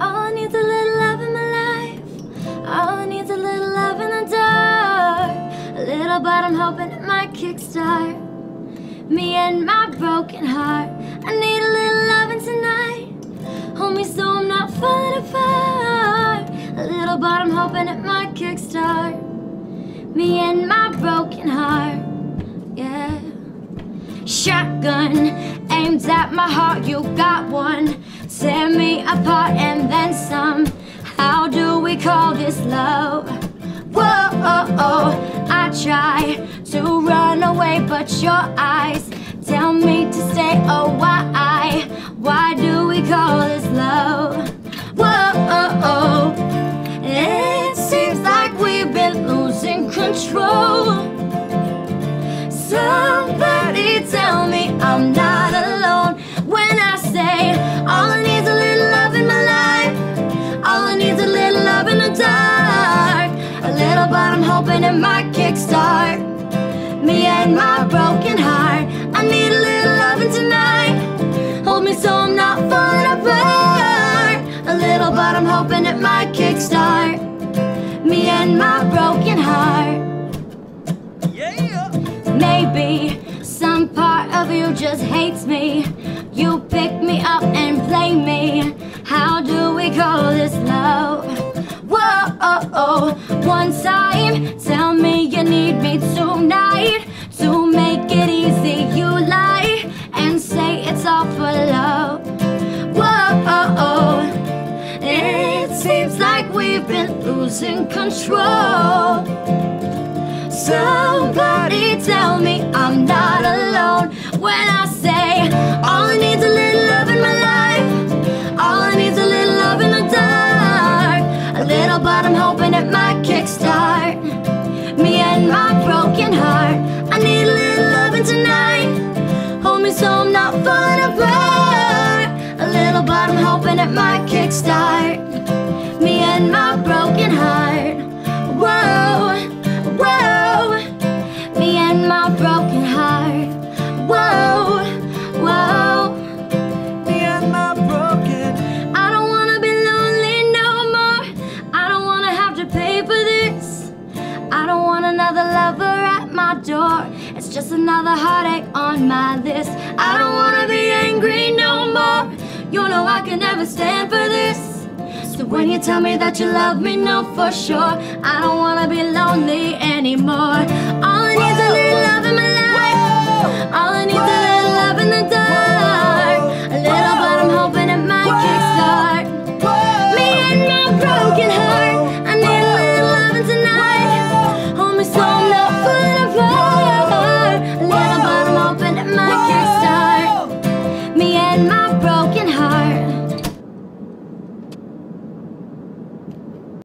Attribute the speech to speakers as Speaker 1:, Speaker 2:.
Speaker 1: All I need's a little love in my life. All I need's a little love in the dark. A little, but I'm hoping it might kickstart me and my broken heart. I need a little loving tonight. Hold me so I'm not falling apart. A little, but I'm hoping it might kickstart me and my broken heart. Yeah. Shotgun aimed at my heart, you got one. Tear me apart and then some. How do we call this love? whoa-oh I try to run away, but your eyes tell me to stay. Oh, why? Why do we call this love? Whoa, it seems like we've been losing control. Somebody tell me I'm not It might kickstart me and my broken heart. I need a little loving tonight. Hold me so I'm not falling apart. A little, but I'm hoping it might kickstart me and my broken heart. Yeah. Maybe some part of you just hates me. You pick me up and play me. One time, tell me you need me tonight. To make it easy, you lie and say it's all for love. Whoa, it seems like we've been losing control. Somebody tell me I'm not alone when I say all I need's a little love in my life. All I need's a little love in the dark. A little, but me so I'm not falling apart. A little, but I'm hoping it might kickstart me and my broken heart. Whoa, whoa, me and my broken heart. Whoa, whoa.
Speaker 2: Me and my broken.
Speaker 1: I don't wanna be lonely no more. I don't wanna have to pay for this. I don't want another lover at my door. Just another heartache on my list. I don't wanna be angry no more. You know I can never stand for this. So when you tell me that you love me, know for sure I don't wanna be lonely anymore. All I need's a little